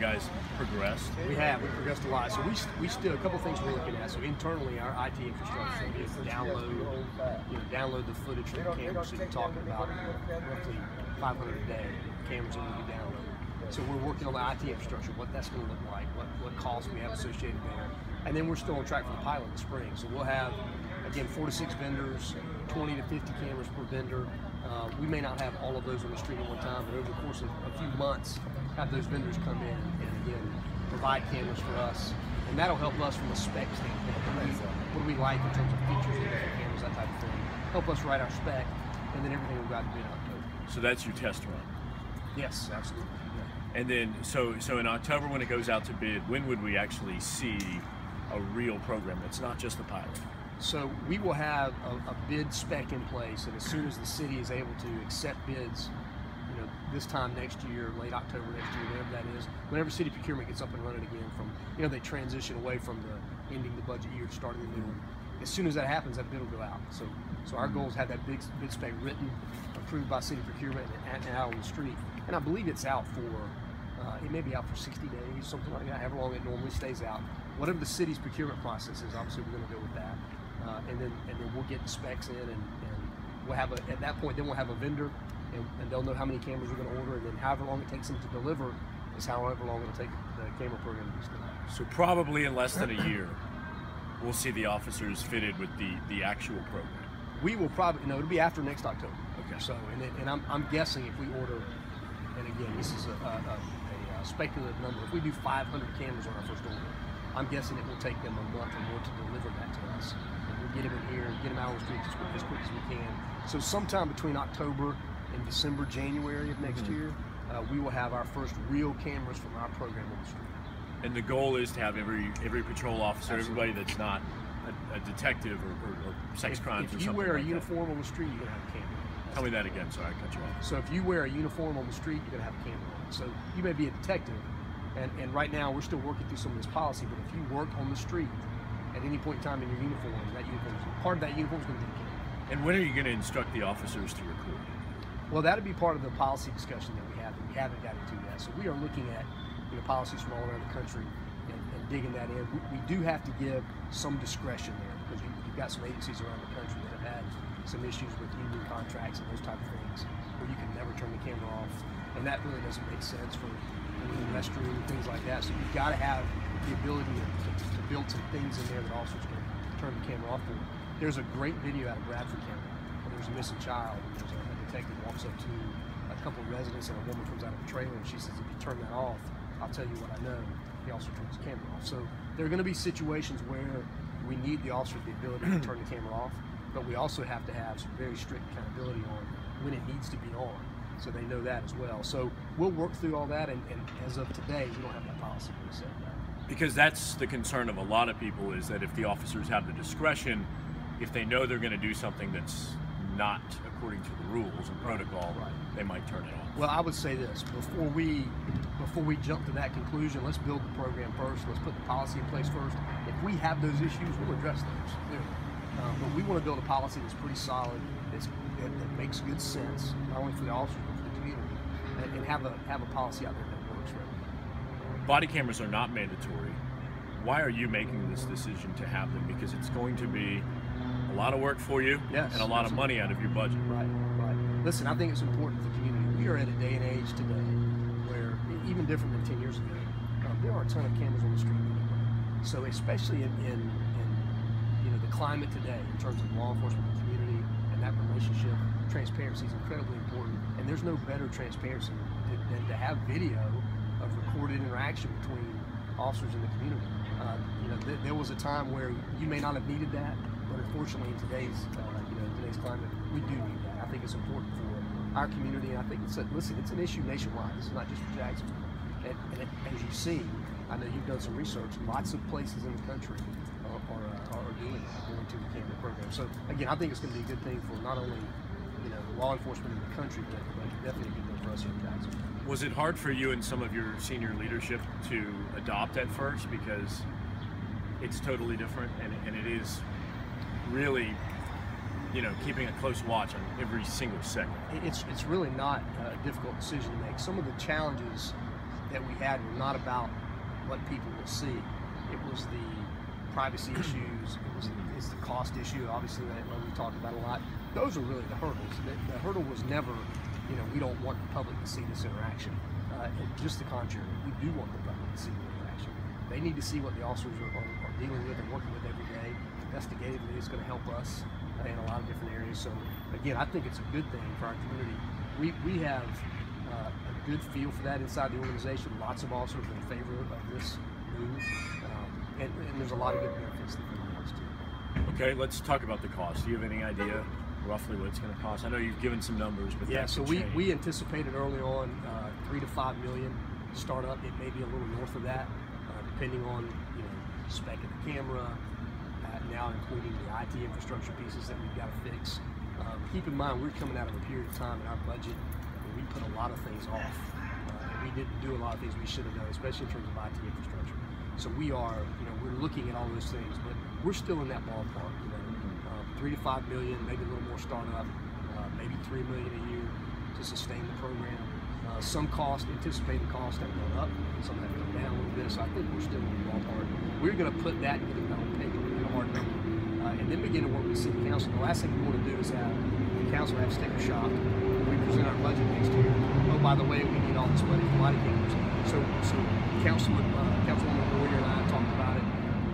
guys progressed? We have. We progressed a lot. So we, we still a couple things we're looking at. So internally, our IT infrastructure is download, you know, download the footage from the cameras. So you're talking about roughly 500 a day cameras that we download. So we're working on the IT infrastructure, what that's going to look like, what what costs we have associated there, and then we're still on track for the pilot in the spring. So we'll have again four to six vendors, 20 to 50 cameras per vendor. Uh, we may not have all of those on the street at one time, but over the course of a few months, have those vendors come in and again provide cameras for us, and that'll help us from a spec standpoint. What do we, what do we like in terms of features of different cameras, that type of thing. Help us write our spec, and then everything we've got to bid in October. So that's your test run. Yes, absolutely. And then, so so in October when it goes out to bid, when would we actually see a real program that's not just a pilot? So we will have a, a, bid spec in place, and as soon as the city is able to accept bids, you know, this time next year, late October next year, whatever that is, whenever city procurement gets up and running again, from you know they transition away from the ending the budget year to starting the new one. As soon as that happens, that bid will go out. So, so our goal is to have that big bid spec written, approved by city procurement, and, and out on the street. And I believe it's out for, uh, it may be out for 60 days, something like that, however long it normally stays out. Whatever the city's procurement process is, obviously we're going to go with that. Uh, and then and then we'll get the specs in, and, and we'll have a at that point then we'll have a vendor, and, and they'll know how many cameras we're going to order, and then however long it takes them to deliver is however long it'll take the camera program to be started. So probably in less than a year, we'll see the officers fitted with the the actual program. We will probably no, it'll be after next October. Okay. So and it, and I'm, I'm guessing if we order, and again this is a, a, a, a speculative number. If we do 500 cameras on our first order, I'm guessing it will take them a month or more to deliver that to us get them in here, get them out on the streets as quick, as quick as we can. So sometime between October and December, January of next mm-hmm. year, uh, we will have our first real cameras from our program on the street. And the goal is to have every every patrol officer, Absolutely. everybody that's not a, a detective or, or, or sex if, crimes if you wear like a uniform that. on the street, you're gonna have a camera. Tell me that again. Sorry, I cut you off. So if you wear a uniform on the street, you're gonna have a camera on. So you may be a detective, and, and right now we're still working through some of this policy. But if you work on the street at any point in time in your uniform, that uniform, part of that uniform is going to be the. And when are you going to instruct the officers to recruit? Well, that'll be part of the policy discussion that we have that we haven't gotten to yet. So we are looking at you know, policies from all around the country and, and digging that in. We, we, do have to give some discretion there because you, have got some agencies around the country that have had some issues with union contracts and those type of things where you can never turn the camera off. And that really doesn't make sense for the restroom and things like that. So you've got to have the ability to, to, to, build some things in there that officers can turn the camera off for. There's a great video out of Bradford County where there's a missing child and there's a, a detective walks up to a couple of residents and a woman comes out of a trailer and she says, if you turn that off, I'll tell you what I know. The officer turns the camera off. So there are going to be situations where we need the officer the ability to turn the camera off, but we also have to have some very strict accountability on when it needs to be on so they know that as well. So we'll work through all that, and, and as of today, we don't have that policy set because that's the concern of a lot of people is that if the officers have the discretion, if they know they're going to do something that's not according to the rules and protocol, right. they might turn it off. Well, I would say this before we before we jump to that conclusion, let's build the program first. Let's put the policy in place first. If we have those issues, we'll address those clearly. Uh, but we want to build a policy that's pretty solid, that's, that, that, makes good sense, not only for the officers but for the community, and, and have a have a policy out there body cameras are not mandatory. Why are you making this decision to have them? Because it's going to be a lot of work for you yes, and a lot of money out of your budget. Right, right. Listen, I think it's important for the community. We are at a day and age today where, even different than 10 years ago, um, there are a ton of cameras on the street anyway. So especially in, in, in you know the climate today, in terms of law enforcement and community and that relationship, transparency is incredibly important. And there's no better transparency than to have video of recorded interaction between officers in the community. Uh, you know, th- there was a time where you may not have needed that, but unfortunately, in today's uh, you know today's climate, we do need that. I think it's important for our community, and I think it's a, listen, it's an issue nationwide. Is not just for Jacksonville. And, and as you see, I know you've done some research. Lots of places in the country are, are, are doing going to the camera program. So again, I think it's going to be a good thing for not only law enforcement in the country, but, but definitely a good thing for us here in Jacksonville. Was it hard for you and some of your senior leadership to adopt at first because it's totally different and, and it is really, you know, keeping a close watch on every single second? It's, it's really not a difficult decision to make. Some of the challenges that we had were not about what people will see. It was the privacy issues. It was it's the cost issue. Obviously, that we talked about a lot. Those are really the hurdles. The, the hurdle was never, you know, we don't want the public to see this interaction. Uh, just the contrary, we do want the public to see the interaction. They need to see what the officers are, are, are dealing with and working with every day. Investigatively, it's going to help us uh, in a lot of different areas. So, again, I think it's a good thing for our community. We we have uh, a good feel for that inside the organization. Lots of officers are in favor of this move, um, and, and there's a lot of good benefits that come out too. Okay, let's talk about the cost. Do you have any idea roughly what it's going to cost? I know you've given some numbers, but yeah. So we, change. we anticipated early on uh, three to five million startup. It may be a little north of that, uh, depending on you know spec of the camera. Uh, now including the IT infrastructure pieces that we've got to fix. Um, keep in mind we're coming out of a period of time in our budget where we put a lot of things off, uh, and we didn't do a lot of things we should have done, especially in terms of IT infrastructure. So we are, you know, we're looking at all those things, but we're still in that ballpark. You know, three to five million, maybe a little more startup, uh, maybe three million a year to sustain the program. Uh, some cost, anticipated costs have gone up, some have come down a little bit. So I think we're still in the ballpark. We're going to put that in the paper, in a hard number, uh, and then begin to work with city council. The last thing we want to do is have the council have sticker shock. when We present our budget next year. Oh, by the way, we need all this money for body cameras. So, so Councilman, uh, Councilwoman Warrior and I talked about it.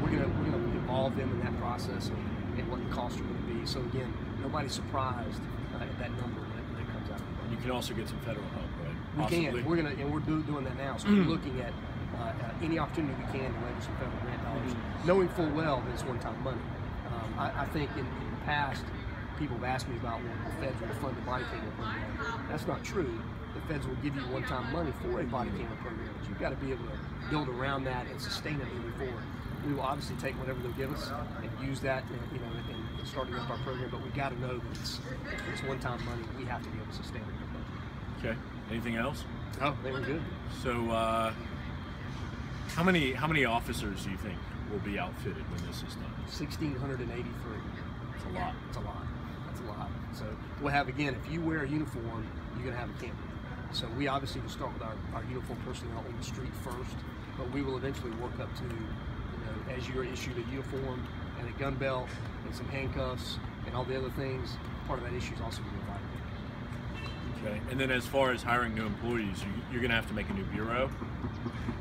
We're gonna we're gonna involve them in that process and, what the costs are going to be. So again, nobody's surprised uh, at that number when it, comes out. you can also get some federal help, right? We Possibly. can. We're gonna, and we're do, doing that now. So we're looking at uh, uh, any opportunity we can to leverage some federal grant dollars, knowing full well that it's one-time money. Um, I, I think in, in the past, people have asked me about well, the feds will fund the body camera program. That's not true. The feds will give you one-time money for a body camera program, but you've got to be able to build around that and sustain it moving forward. We will obviously take whatever they'll give us and use that, uh, you know, in, in starting up our program. But we got to know that it's it's one-time money. We have to be able to sustain it. in our budget. Okay. Anything else? Oh, they were good. So, uh, how many how many officers do you think will be outfitted when this is done? 1,683. It's a lot. It's a lot. That's a lot. So we'll have, again, if you wear a uniform, you're going to have a camera. So we obviously will start with our, our uniform personnel on the street first, but we will eventually work up to, you know, as you're issued a uniform and a gun belt and some handcuffs and all the other things, part of that issue is also going to be body camera. Okay. And then as far as hiring new employees, you, you're going to have to make a new bureau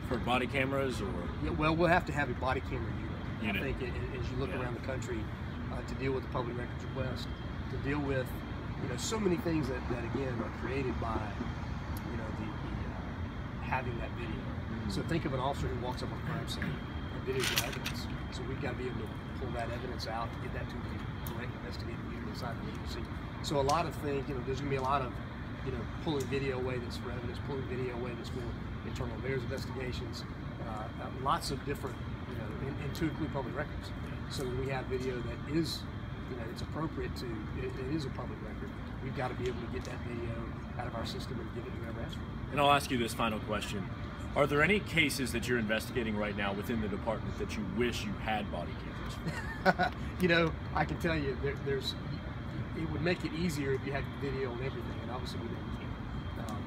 for body cameras, or Yeah, well, we'll have to have a body camera unit. Unit. I think a- a- as you look Yeah. around the country uh, to deal with the public records request, to deal with you know so many things that, that again are created by you know the, the uh, having that video. So think of an officer who walks up on a crime scene. and video is evidence. So we've got to be able to pull that evidence out, to get that to the correct investigative unit inside the agency. So a lot of things, you know, there's going to be a lot of you know, pulling video away that's for evidence, pulling video away that's for internal affairs investigations, uh, uh, lots of different, you know, and, and to include public records. So when we have video that is, you know, it's appropriate to, it, it is a public record, we've got to be able to get that video out of our system and give it to whoever asks for it. And I'll ask you this final question. Are there any cases that you're investigating right now within the department that you wish you had body cameras? you know, I can tell you there, there's, it would make it easier if you had video and everything, and obviously we don't. Um,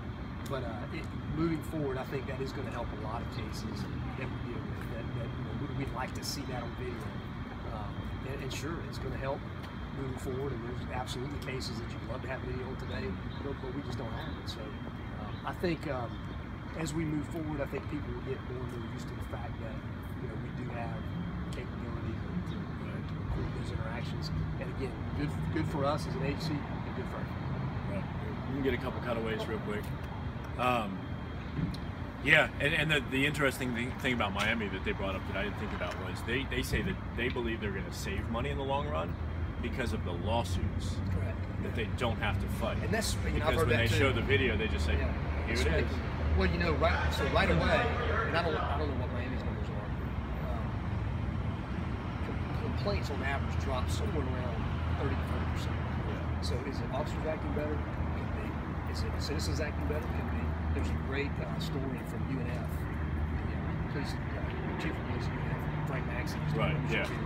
but uh, it, moving forward, I think that is going to help a lot of cases that we deal with. That, that you know, we'd like to see that on video, um, and, and sure, it's going to help moving forward. And there's absolutely cases that you'd love to have video on today, but, but we just don't have it. So um, I think um, as we move forward, I think people will get more and more used to the fact that you know we do have capability to, you know, to record those interactions. And again, good good for us as an agency and good for our. Right. We can get a couple cutaways real quick. Um, yeah, and, and the, the interesting thing, thing about Miami that they brought up that I didn't think about was they, they say that they believe they're going to save money in the long run because of the lawsuits Correct. that they don't have to fight. And that's because when they too. show the video, they just say, Yeah. "Here It's it is." Well, you know, right. So right away, and I don't, I don't know what Miami's numbers are. Um, complaints on average drop somewhere around thirty to forty percent. So is it officers acting better? Could be. Is it citizens acting better? Could be. There's a great uh, story from UNF, the uh, police uh, chief of police at UNF, Frank Mackesy. Right, yeah. show.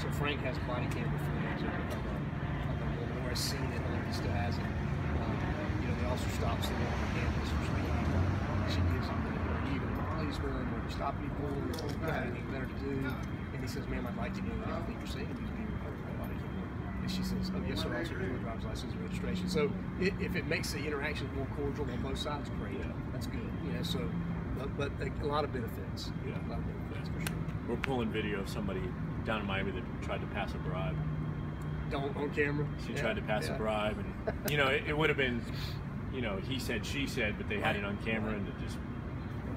So Frank has body camera footage of, of, of a woman, or has seen it, or he still has it. Um, you know, the officer stops them on campus for speeding. She gives him the, or he policeman, or you stop people, or have anything better to do. And he says, ma'am, I'd like to know that everything you're saying is being recorded by body camera. And she says, oh, yes, sir, do a driver's license and registration. So i if it makes the interaction more cordial on both sides, great. Yeah. That's good. You know, so, but, but a, a lot of benefits. Yeah. A lot of benefits for sure. We're pulling video of somebody down in Miami that tried to pass a bribe. Don't on camera. She Yeah, tried to pass yeah. a bribe, and you know it, it would have been, you know, he said, she said, but they had it on camera, and it just,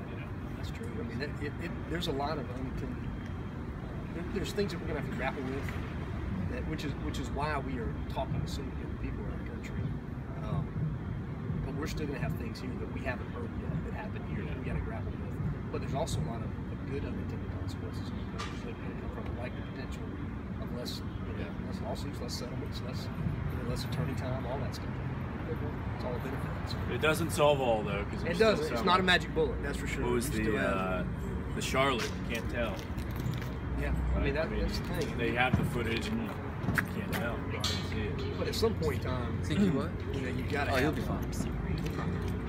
you know, That's true. I mean, it, it, it, there's a lot of unintended. There, there's things that we're going to have to grapple with, that, which is which is why we are talking to so many different people around the country. Um, but we're still going to have things here that we haven't heard yet that happen here that we got to grapple with. But there's also a lot of, of good unintended consequences that are going to come from like the potential of less, you know, less lawsuits, less settlements, less you know, less attorney time, all that stuff. It's all a benefit. it doesn't solve all though, because It doesn't. It's not a magic bullet. That's for sure. What was We the uh, the Charlotte? You can't tell. Yeah, I mean, right? that, that's the thing. They have the footage, and you can't tell. You can't see it. But at some point in time, Think you what? you know, you've got to Oh, have. you'll be fine.